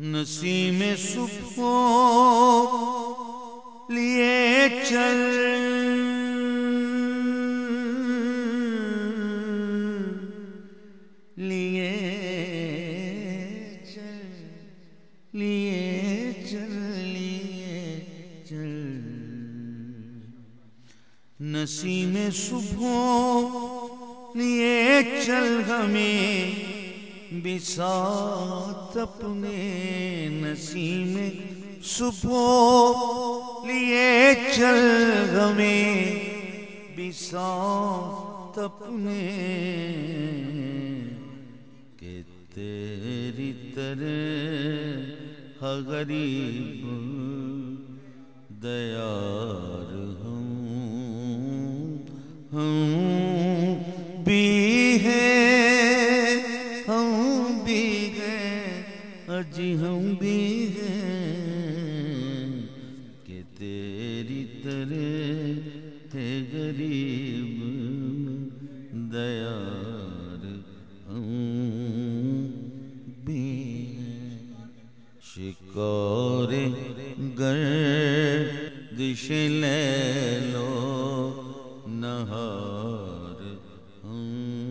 نسیم صبح لیے چل۔ لیے چل۔ لیے چل۔ لیے چل۔ نسیم صبح لیے چل ہمیں۔ بسات اپنے نسیم صبح لیے چل ہمیں بسات اپنے کہ تیری طرح غریب دیار ہوں ہم بھی ہیں آج ہم بھی ہیں، کہ تیری طرح تھے غریب دیار ہم بھی ہیں شکار گردش لے لو نہار ہم